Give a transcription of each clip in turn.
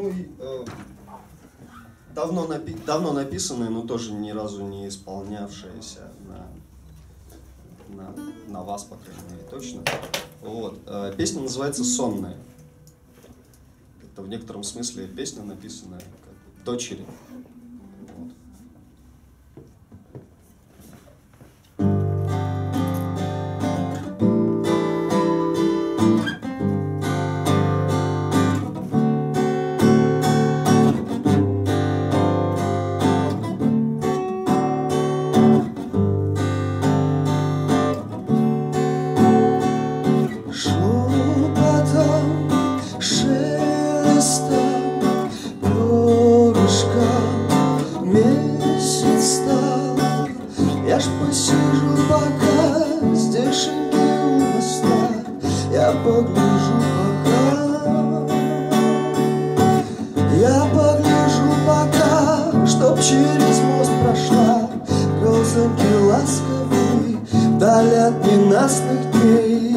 Ну и э, давно, напи давно написанное, но тоже ни разу не исполнявшееся на, на, на вас, по крайней мере, точно. Вот. Э, песня называется «Сонная». Это в некотором смысле песня, написанная как дочери Я погляжу пока. Я погляжу пока Чтоб через мост прошла. Розоньки ласковые Вдаль от ненастных дней.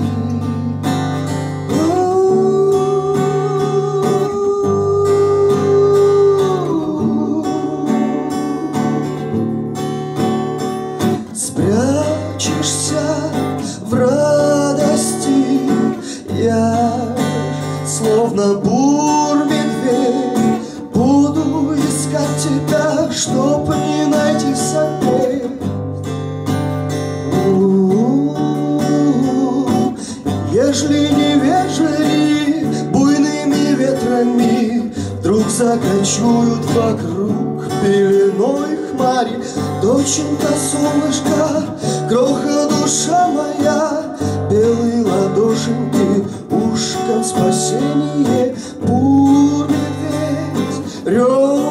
Спрячешься в рай словно бур медведь. Буду искать тебя, чтоб не найти сапей Ежели не вежели буйными ветрами Вдруг закачуют вокруг пеленой хмари Доченька, солнышко, кроха душа моя Белые ладошеньки спасение, бурный весь рев.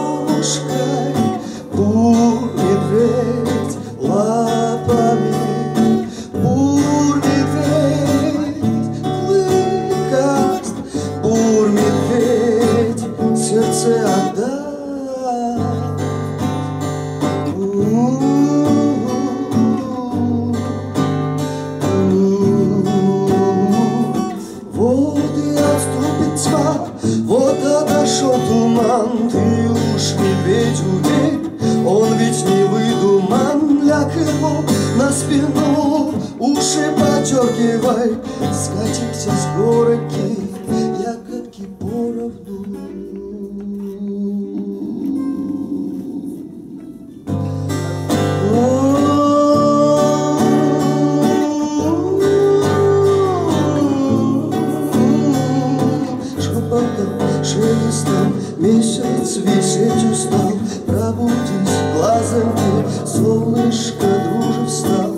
туман, ты уж не ведь он ведь не выдуман, ляг его на спину, уши подергивай, скатимся с горки, ягодки поровну. Шепотом шелестом Месяц висеть устал. Пробудись, лазанье Солнышко друже встал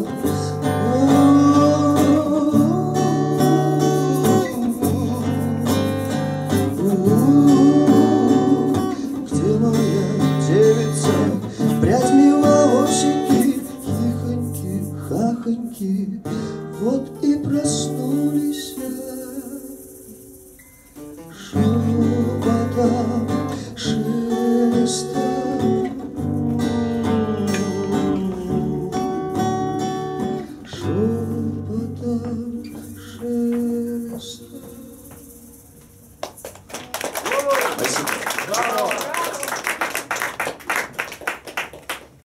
Где моя девица? Прядь миловощики Хихоньки, хахоньки. Вот